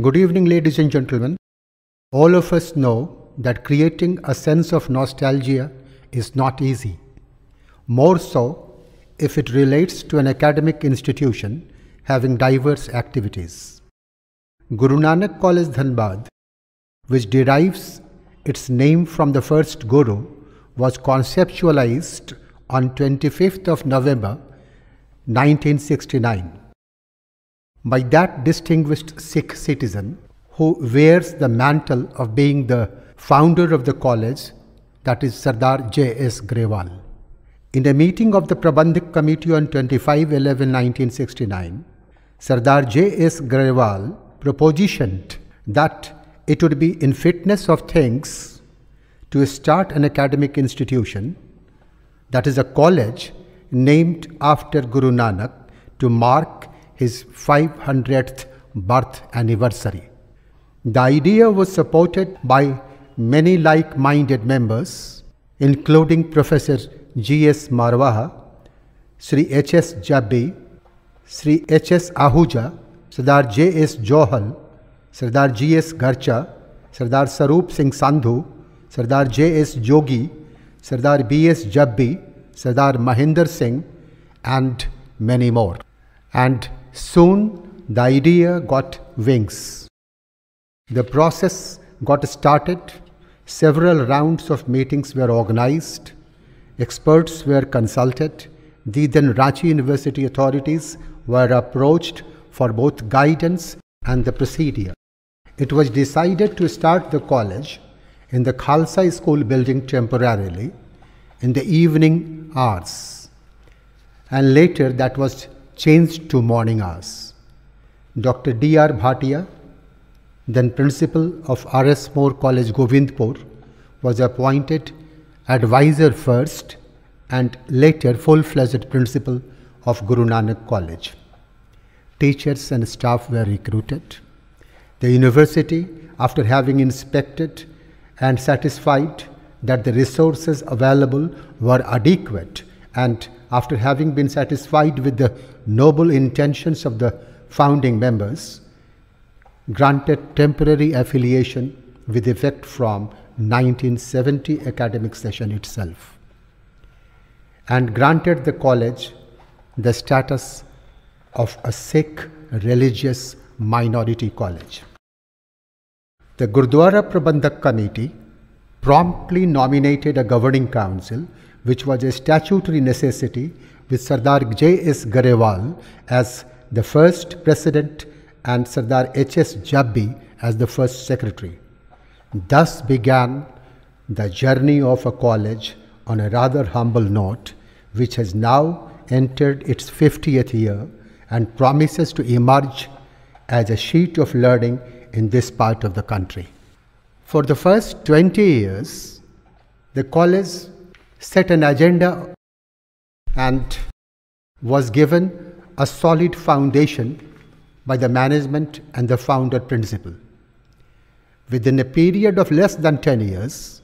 Good evening, ladies and gentlemen. All of us know that creating a sense of nostalgia is not easy. More so if it relates to an academic institution having diverse activities. Guru Nanak College Dhanbad, which derives its name from the first Guru, was conceptualized on 25th of November 1969 by that distinguished Sikh citizen who wears the mantle of being the founder of the college, that is Sardar J.S. Grewal. In a meeting of the Prabandhak Committee on 25 11 1969, Sardar J.S. Grewal propositioned that it would be in fitness of things to start an academic institution, that is a college named after Guru Nanak to mark his 500th birth anniversary. The idea was supported by many like minded members, including Professor G.S. Marwaha, Sri H.S. Jabbi, Sri H.S. Ahuja, Sardar J.S. Johal, Sardar G.S. Garcha, Sardar Sarup Singh Sandhu, Sardar J.S. Jogi, Sardar B.S. Jabbi, Sardar Mahinder Singh, and many more. And soon the idea got wings. The process got started, several rounds of meetings were organized, experts were consulted, the then Ranchi University authorities were approached for both guidance and the procedure. It was decided to start the college in the Khalsa school building temporarily in the evening hours. And later that was changed to morning hours. Dr. D.R. Bhatia, then principal of R.S. More College Govindpur, was appointed advisor first and later full-fledged principal of Guru Nanak College. Teachers and staff were recruited. The university, after having inspected and satisfied that the resources available were adequate and after having been satisfied with the noble intentions of the founding members, granted temporary affiliation with effect from 1970 academic session itself and granted the college the status of a Sikh religious minority college. The Gurdwara Prabandhak Committee promptly nominated a governing council, which was a statutory necessity, with Sardar J.S. Grewal as the first president and Sardar H.S. Jabbi as the first secretary. Thus began the journey of a college on a rather humble note, which has now entered its 50th year and promises to emerge as a sheet of learning in this part of the country. For the first 20 years, the college set an agenda and was given a solid foundation by the management and the founder principal. Within a period of less than 10 years,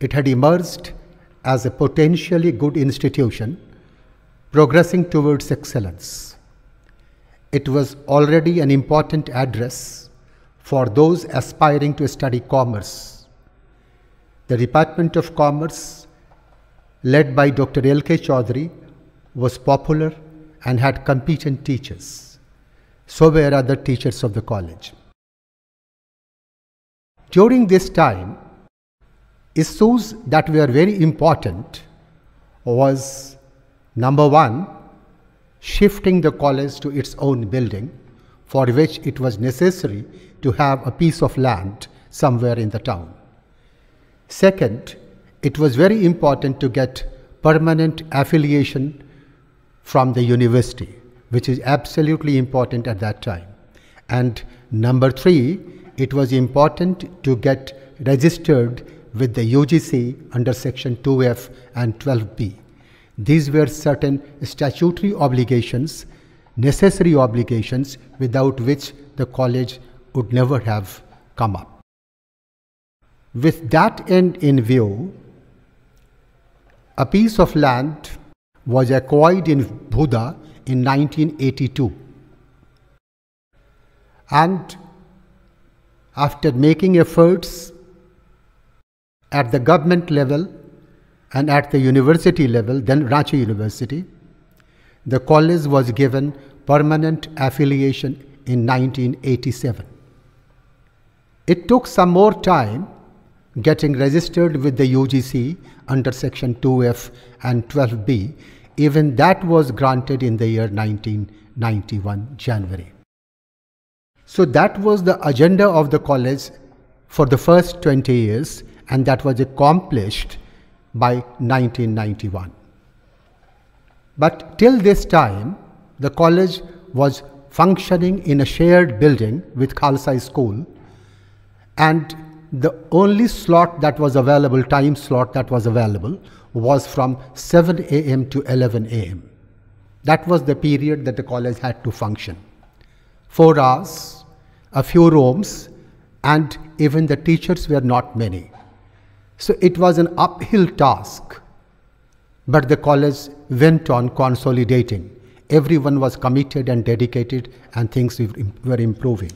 it had emerged as a potentially good institution progressing towards excellence. It was already an important address for those aspiring to study commerce. The Department of Commerce, led by Dr. L.K. Chaudhary, was popular and had competent teachers. So were other teachers of the college. During this time, issues that were very important was number one, shifting the college to its own building, for which it was necessary to have a piece of land somewhere in the town. Second, it was very important to get permanent affiliation from the university, which is absolutely important at that time. And number three, it was important to get registered with the UGC under section 2F and 12B. These were certain statutory obligations, necessary obligations, without which the college would never have come up. With that end in view, a piece of land was acquired in Bhuda in 1982. And after making efforts at the government level and at the university level, then Ranchi University, the college was given permanent affiliation in 1987. It took some more time getting registered with the UGC under section 2F and 12B. Even that was granted in the year 1991 January. So that was the agenda of the college for the first 20 years and that was accomplished by 1991. But till this time, the college was functioning in a shared building with Khalsa School, and the only slot that was available, time slot that was available, was from 7 a.m. to 11 a.m. That was the period that the college had to function. Four hours, a few rooms, and even the teachers were not many. So it was an uphill task but the college went on consolidating. Everyone was committed and dedicated, and things were improving.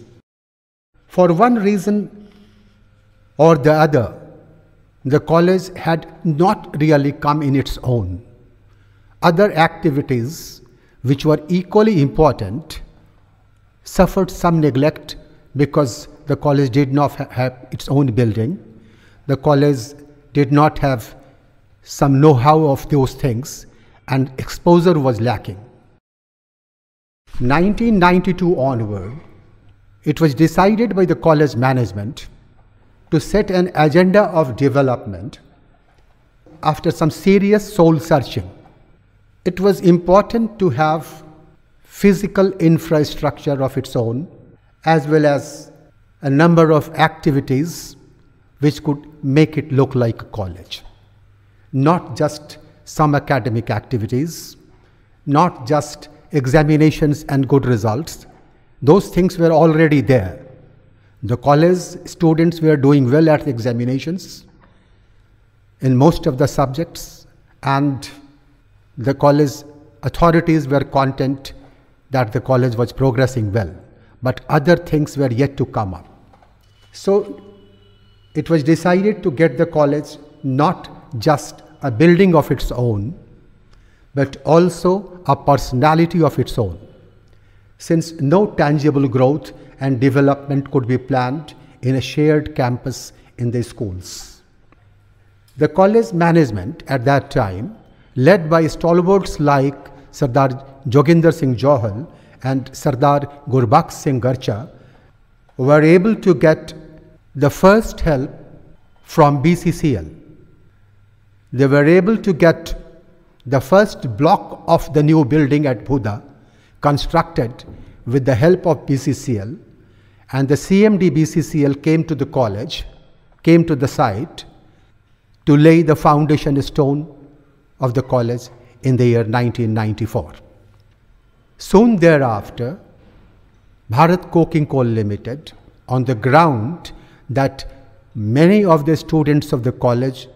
For one reason or the other, the college had not really come in its own. Other activities, which were equally important, suffered some neglect because the college did not have its own building. The college did not have some know how of those things, and exposure was lacking. 1992 onward, it was decided by the college management to set an agenda of development after some serious soul searching. It was important to have physical infrastructure of its own as well as a number of activities which could make it look like a college not just some academic activities, not just examinations and good results. Those things were already there. The college students were doing well at examinations in most of the subjects, and the college authorities were content that the college was progressing well. But other things were yet to come up. So it was decided to get the college not just a building of its own, but also a personality of its own. Since no tangible growth and development could be planned in a shared campus in the schools. The college management at that time, led by stalwarts like Sardar Joginder Singh Johal and Sardar Gurbakh Singh Garcha, were able to get the first help from BCCL they were able to get the first block of the new building at Bhuda constructed with the help of BCCL and the CMD BCCL came to the college, came to the site to lay the foundation stone of the college in the year 1994. Soon thereafter, Bharat Coking Coal Limited, on the ground that many of the students of the college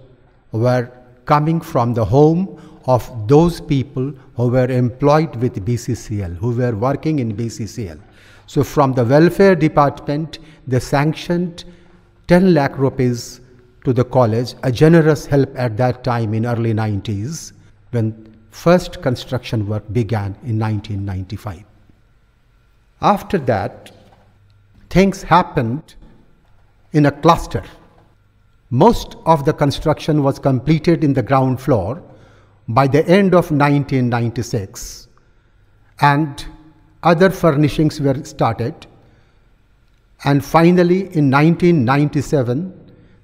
were coming from the home of those people who were employed with BCCL, who were working in BCCL. So from the welfare department, they sanctioned 10 lakh rupees to the college, a generous help at that time in early 90s when first construction work began in 1995. After that, things happened in a cluster. Most of the construction was completed in the ground floor by the end of 1996 and other furnishings were started and finally in 1997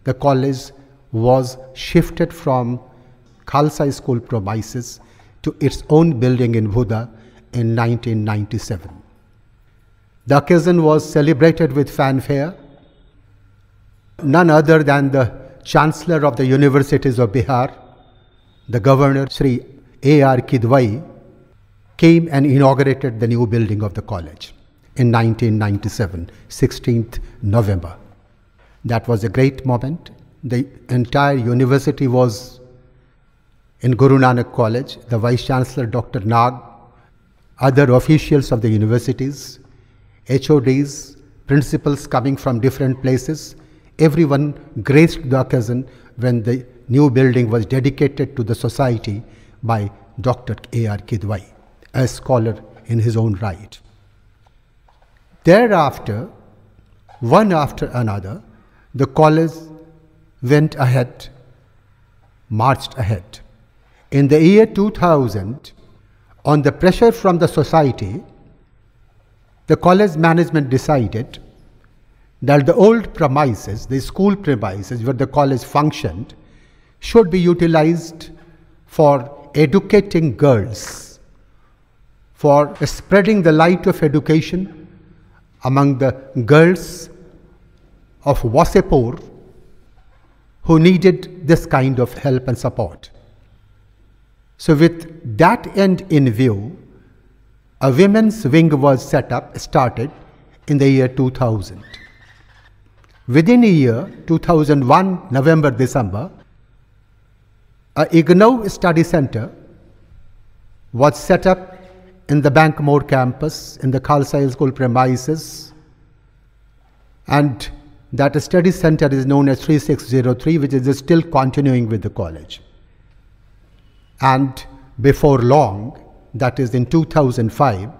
the college was shifted from Khalsa School premises to its own building in Bhuda in 1997. The occasion was celebrated with fanfare. None other than the Chancellor of the Universities of Bihar, the Governor Sri A.R. Kidwai, came and inaugurated the new building of the college in 1997, 16th November. That was a great moment. The entire university was in Guru Nanak College, the Vice Chancellor Dr. Nag, other officials of the universities, HODs, principals coming from different places. Everyone graced the occasion when the new building was dedicated to the society by Dr. A.R. Kidwai, a scholar in his own right. Thereafter, one after another, the college went ahead, marched ahead. In the year 2000, on the pressure from the society, the college management decided that the old premises, the school premises where the college functioned, should be utilized for educating girls, for spreading the light of education among the girls of Wasseypur who needed this kind of help and support. So, with that end in view, a women's wing was set up, started in the year 2000. Within a year, 2001, November, December, a IGNOU study center was set up in the Bankmore campus in the Khalsa School premises and that study center is known as 3603 which is still continuing with the college. And before long, that is in 2005,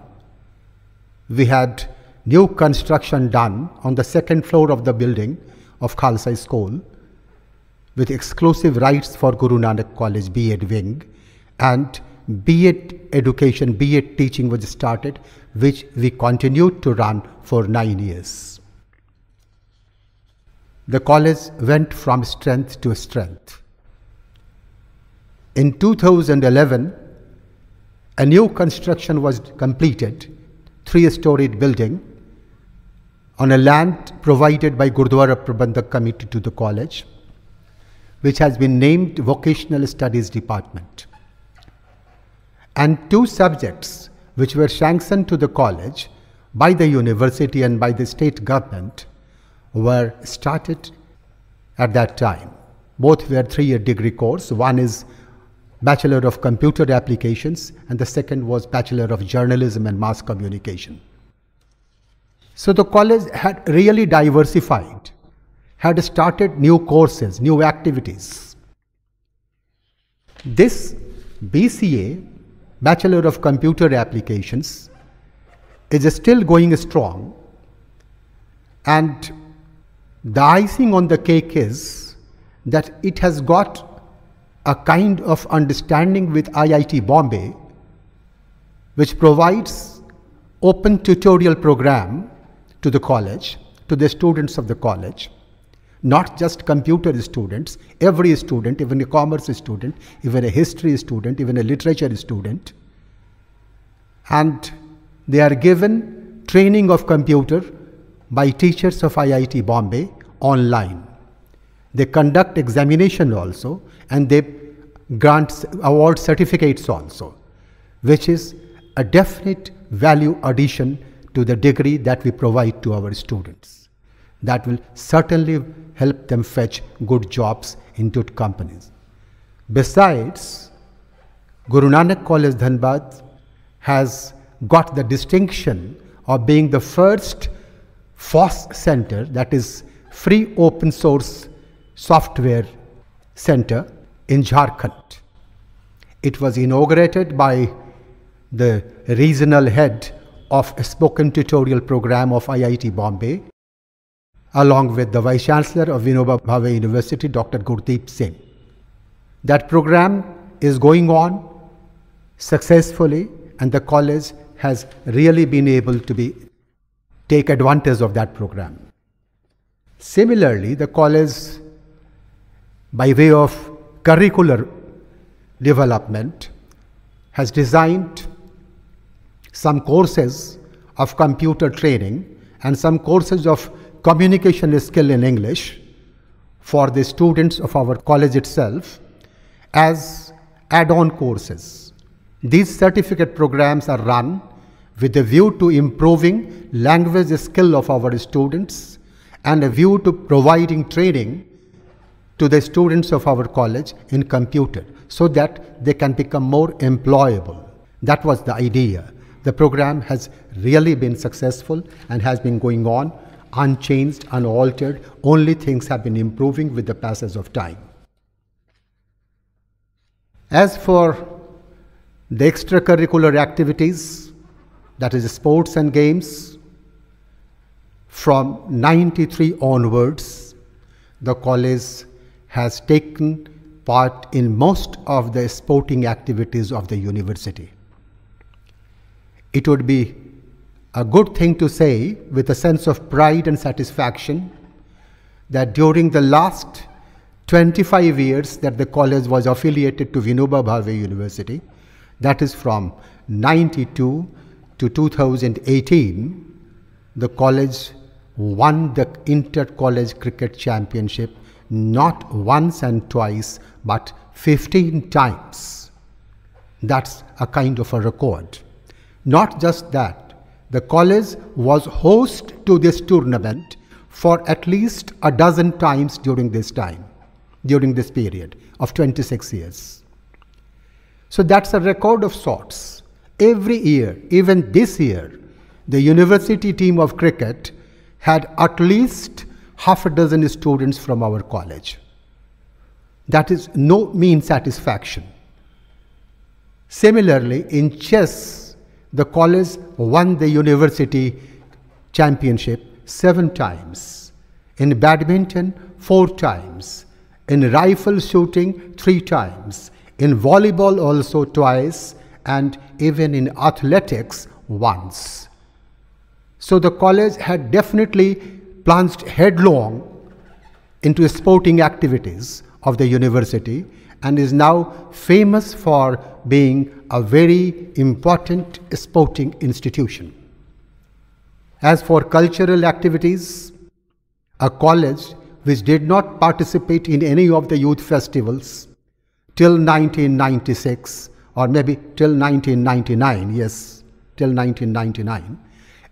we had new construction done on the second floor of the building of Khalsa School with exclusive rights for Guru Nanak College B.Ed wing and B.Ed education, B.Ed teaching was started which we continued to run for nine years. The college went from strength to strength. In 2011, a new construction was completed, three-storied building on a land provided by Gurdwara Prabandhak Committee to the college, which has been named Vocational Studies Department. And two subjects which were sanctioned to the college by the university and by the state government were started at that time. Both were three-year degree course. One is Bachelor of Computer Applications, and the second was Bachelor of Journalism and Mass Communication. So the college had really diversified, had started new courses, new activities. This BCA, Bachelor of Computer Applications, is still going strong, and the icing on the cake is that it has got a kind of understanding with IIT Bombay, which provides open tutorial program to the college, to the students of the college, not just computer students, every student, even a commerce student, even a history student, even a literature student. And they are given training of computer by teachers of IIT Bombay online. They conduct examination also and they grant award certificates also, which is a definite value addition to the degree that we provide to our students. That will certainly help them fetch good jobs into companies. Besides, Guru Nanak College Dhanbad has got the distinction of being the first FOSS center, that is free open source software center in Jharkhand. It was inaugurated by the regional head of a spoken tutorial program of IIT Bombay, along with the Vice Chancellor of Vinoba Bhave University, Dr. Gurdeep Singh. That program is going on successfully and the college has really been able to be take advantage of that program. Similarly, the college, by way of curricular development, has designed some courses of computer training and some courses of communication skill in English for the students of our college itself as add-on courses. These certificate programs are run with a view to improving language skill of our students and a view to providing training to the students of our college in computer so that they can become more employable. That was the idea. The program has really been successful and has been going on unchanged, unaltered. Only things have been improving with the passage of time. As for the extracurricular activities, that is sports and games, from 93 onwards, the college has taken part in most of the sporting activities of the university. It would be a good thing to say with a sense of pride and satisfaction that during the last 25 years that the college was affiliated to Vinoba Bhave University, that is from 92 to 2018, the college won the inter-college cricket championship not once and twice, but 15 times. That's a kind of a record. Not just that, the college was host to this tournament for at least a dozen times during this time, during this period of 26 years. So that's a record of sorts. Every year, even this year, the university team of cricket had at least half a dozen students from our college. That is no mean satisfaction. Similarly, in chess, the college won the university championship seven times. In badminton, four times. In rifle shooting, three times. In volleyball, also twice. And even in athletics, once. So the college had definitely plunged headlong into sporting activities of the university and is now famous for being a very important sporting institution. As for cultural activities, a college which did not participate in any of the youth festivals till 1996 or maybe till 1999, yes, till 1999,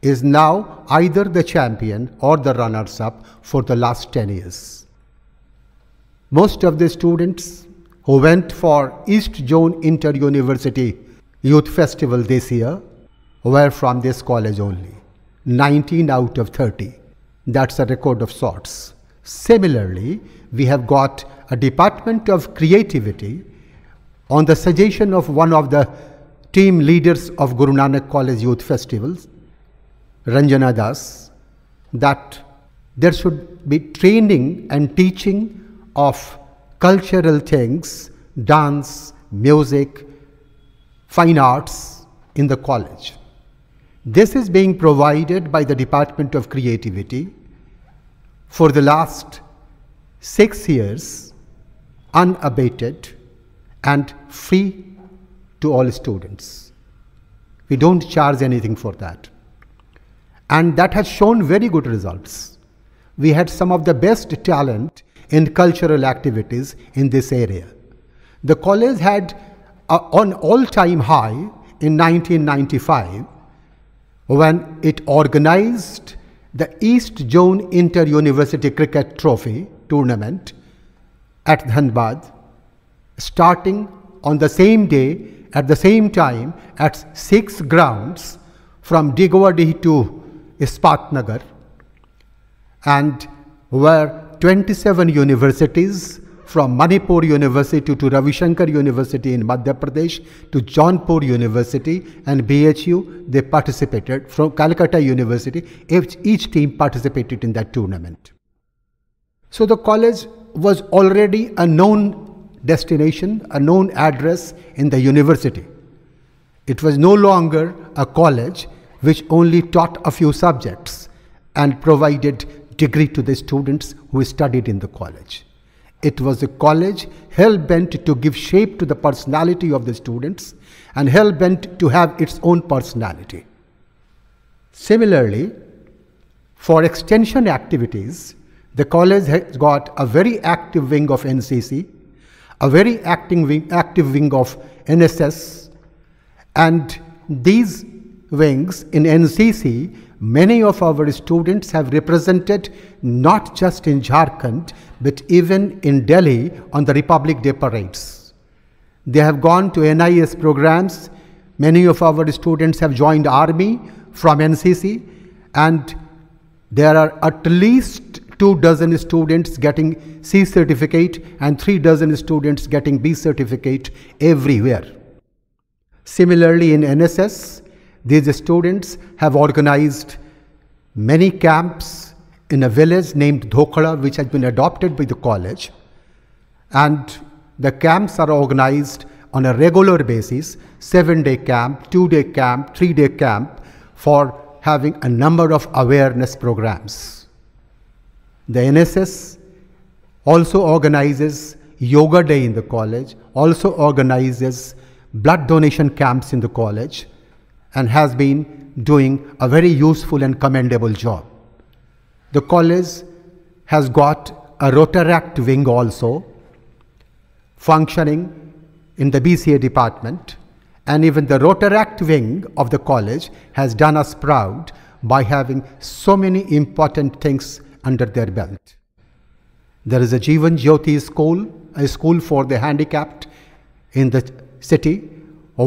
is now either the champion or the runners up for the last 10 years. Most of the students who went for East Zone Inter-University Youth Festival this year were from this college only. 19 out of 30. That's a record of sorts. Similarly, we have got a Department of Creativity on the suggestion of one of the team leaders of Guru Nanak College Youth Festivals, Ranjana Das, that there should be training and teaching of cultural things, dance, music, fine arts in the college. This is being provided by the Department of Creativity for the last six years, unabated and free to all students. We don't charge anything for that. And that has shown very good results. We had some of the best talent in cultural activities in this area. The college had uh, an all-time high in 1995 when it organized the East Zone Inter-University Cricket Trophy tournament at Dhanbad, starting on the same day, at the same time, at six grounds from Digwadi to Ispat and where 27 universities from Manipur University to Ravi Shankar University in Madhya Pradesh to Jaunpur University and BHU, they participated from Calcutta University. Each, each team participated in that tournament. So the college was already a known destination, a known address in the university. It was no longer a college which only taught a few subjects and provided degree to the students who studied in the college. It was a college hell bent to give shape to the personality of the students and hell bent to have its own personality. Similarly, for extension activities, the college has got a very active wing of NCC, a very active wing, active wing of NSS, and these wings in NCC Many of our students have represented not just in Jharkhand, but even in Delhi on the Republic Day parades. They have gone to NIS programs. Many of our students have joined army from NCC and There are at least two dozen students getting C certificate and three dozen students getting B certificate everywhere. Similarly, in NSS, these students have organized many camps in a village named Dhokhala, which has been adopted by the college. And the camps are organized on a regular basis, seven day camp, two day camp, three day camp for having a number of awareness programs. The NSS also organizes yoga day in the college, also organizes blood donation camps in the college, and has been doing a very useful and commendable job. The college has got a Rotaract wing also, functioning in the BCA department, and even the Rotaract wing of the college has done us proud by having so many important things under their belt. There is a Jivan Jyoti school, a school for the handicapped in the city,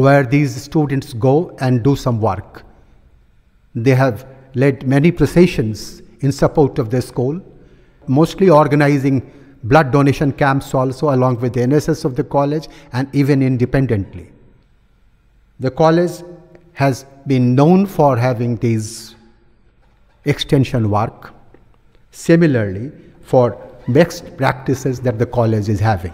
where these students go and do some work. They have led many processions in support of the school, mostly organizing blood donation camps also along with the NSS of the college and even independently. The college has been known for having these extension work. Similarly, for best practices that the college is having.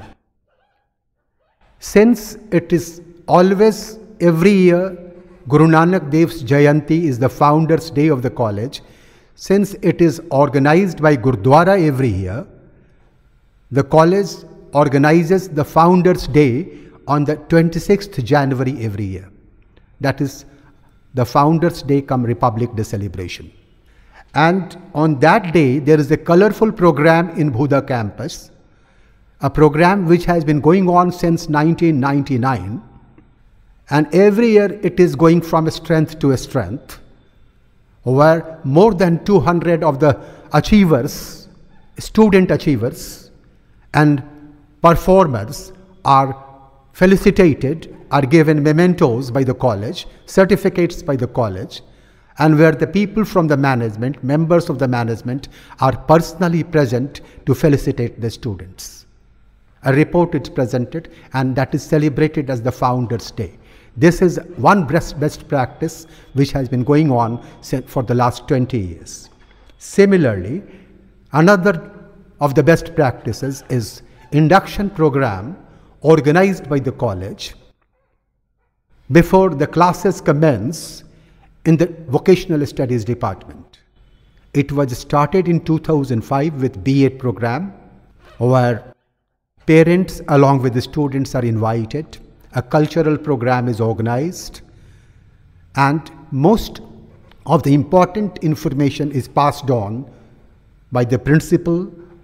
Since it is always every year Guru Nanak Dev's Jayanti is the founder's day of the college, since it is organized by Gurdwara every year, the college organizes the Founders Day on the 26th January every year. That is the Founders Day come Republic Day celebration. And on that day, there is a colorful program in Bhuda campus, a program which has been going on since 1999. And every year it is going from strength to a strength, where more than 200 of the achievers, student achievers, and performers are felicitated, are given mementos by the college, certificates by the college, and where the people from the management, members of the management, are personally present to felicitate the students. A report is presented, and that is celebrated as the Founders' Day. This is one best, best practice which has been going on for the last 20 years. Similarly, another of the best practices is induction program organized by the college before the classes commence in the vocational studies department. It was started in 2005 with B.Ed program where parents along with the students are invited, a cultural program is organized and most of the important information is passed on by the principal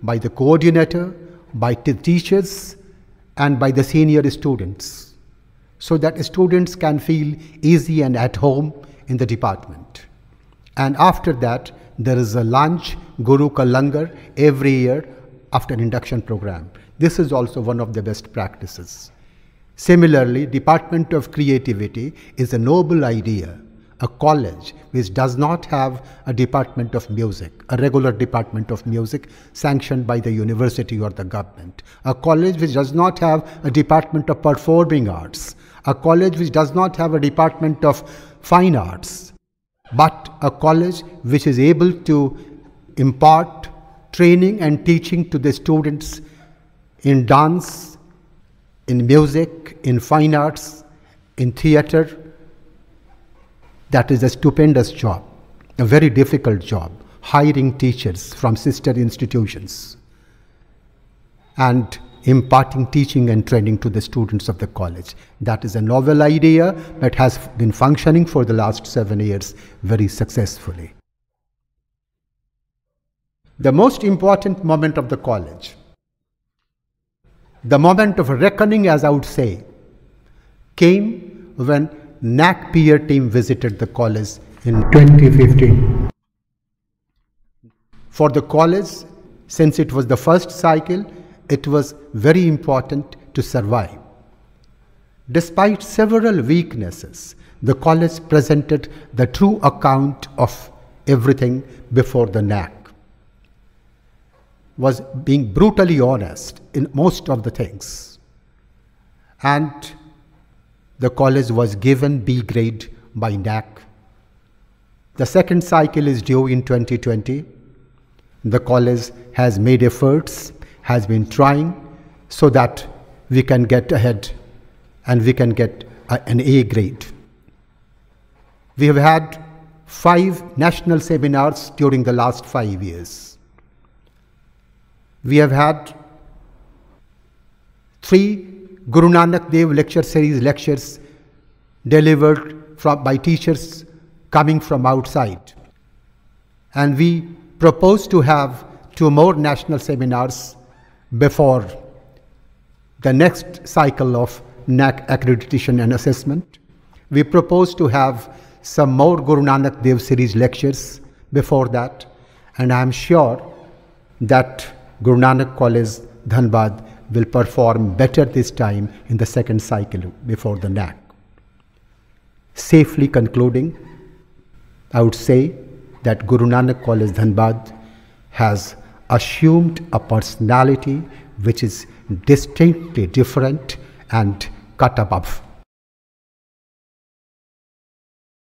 by the coordinator, by the teachers, and by the senior students, so that students can feel easy and at home in the department. And after that, there is a lunch, Guru ka langar, every year after an induction program. This is also one of the best practices. Similarly, Department of Creativity is a noble idea a college which does not have a department of music, a regular department of music sanctioned by the university or the government, a college which does not have a department of performing arts, a college which does not have a department of fine arts, but a college which is able to impart training and teaching to the students in dance, in music, in fine arts, in theater, that is a stupendous job, a very difficult job, hiring teachers from sister institutions and imparting teaching and training to the students of the college. That is a novel idea that has been functioning for the last seven years very successfully. The most important moment of the college, the moment of reckoning, as I would say, came when NAAC peer team visited the college in 2015. For the college, since it was the first cycle, it was very important to survive. Despite several weaknesses, the college presented the true account of everything before the NAAC, was being brutally honest in most of the things. And the college was given B grade by NAAC. The second cycle is due in 2020. The college has made efforts, has been trying so that we can get ahead and we can get a, an A grade. We have had five national seminars during the last five years. We have had three Guru Nanak Dev lecture series lectures delivered from, by teachers coming from outside. And we propose to have two more national seminars before the next cycle of NAAC accreditation and assessment. We propose to have some more Guru Nanak Dev series lectures before that, and I am sure that Guru Nanak College, Dhanbad, will perform better this time in the second cycle before the NAAC. Safely concluding, I would say that Guru Nanak College, Dhanbad, has assumed a personality which is distinctly different and cut above.